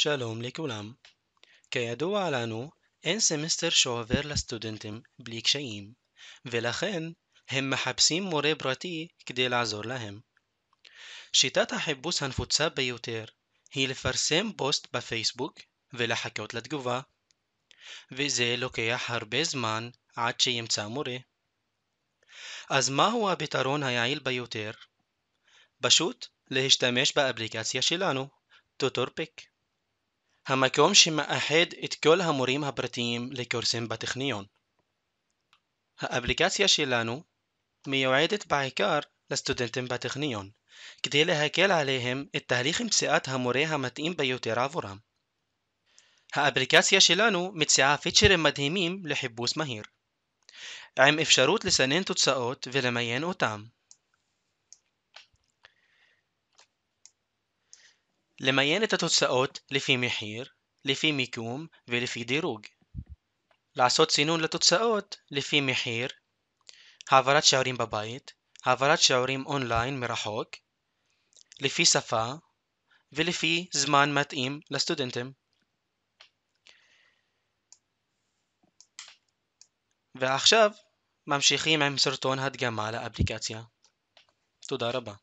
שלום לכולם. כידוע לנו, אין סמסטר שעובר לסטודנטים בלי קשיים, ולכן הם מחפשים מורה פרטי כדי לעזור להם. שיטת החיפוש הנפוצה ביותר היא לפרסם פוסט בפייסבוק ולחכות לתגובה, וזה לוקח הרבה זמן עד שימצא מורה. אז מהו הפתרון היעיל ביותר? פשוט להשתמש באפליקציה שלנו, טוטורפק. המקום שמאחד את כל המורים הפרטיים לקורסים בטכניון. האפליקציה שלנו מיועדת בעיקר לסטודנטים בטכניון, כדי להקל עליהם את תהליך מציאת המורה המתאים ביותר עבורם. האפליקציה שלנו מציעה פיצ'רים מדהימים לחיפוש מהיר, עם אפשרות לסנן תוצאות ולמיין אותם. למיין את התוצאות לפי מחיר, לפי מיקום ולפי דירוג. לעשות סינון לתוצאות לפי מחיר, העברת שיעורים בבית, העברת שיעורים אונליין מרחוק, לפי שפה ולפי זמן מתאים לסטודנטים. ועכשיו ממשיכים עם סרטון הדגמה לאפליקציה. תודה רבה.